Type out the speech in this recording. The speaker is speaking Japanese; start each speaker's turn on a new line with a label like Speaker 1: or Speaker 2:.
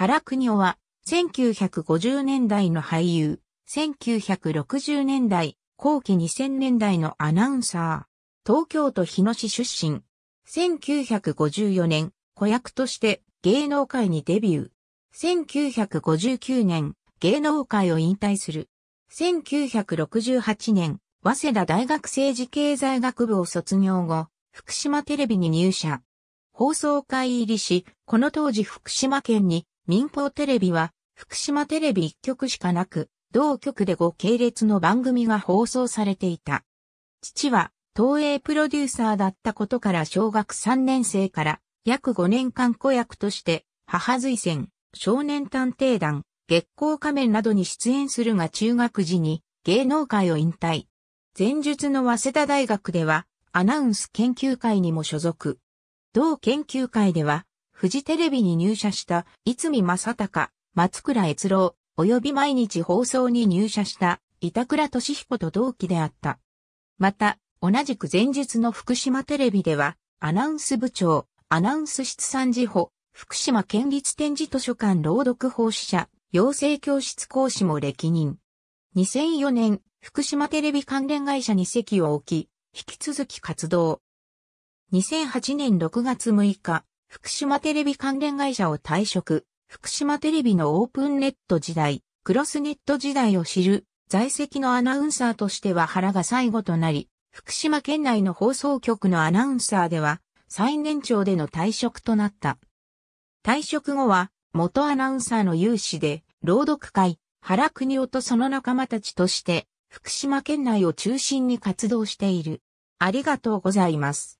Speaker 1: 原邦夫は、1950年代の俳優、1960年代、後期2000年代のアナウンサー、東京都日野市出身。1954年、子役として芸能界にデビュー。1959年、芸能界を引退する。1968年、早稲田大学政治経済学部を卒業後、福島テレビに入社。放送会入りし、この当時福島県に民放テレビは福島テレビ1局しかなく、同局で5系列の番組が放送されていた。父は東映プロデューサーだったことから小学3年生から約5年間子役として母随線、少年探偵団、月光仮面などに出演するが中学時に芸能界を引退。前述の早稲田大学ではアナウンス研究会にも所属。同研究会では、フジテレビに入社した、いつみ正隆、松倉悦郎、及び毎日放送に入社した、板倉俊彦と同期であった。また、同じく前日の福島テレビでは、アナウンス部長、アナウンス室参事補、福島県立展示図書館朗読奉仕者、養成教室講師も歴任。2004年、福島テレビ関連会社に席を置き、引き続き活動。2008年6月6日、福島テレビ関連会社を退職、福島テレビのオープンネット時代、クロスネット時代を知る、在籍のアナウンサーとしては原が最後となり、福島県内の放送局のアナウンサーでは、最年長での退職となった。退職後は、元アナウンサーの有志で、朗読会、原国夫とその仲間たちとして、福島県内を中心に活動している。ありがとうございます。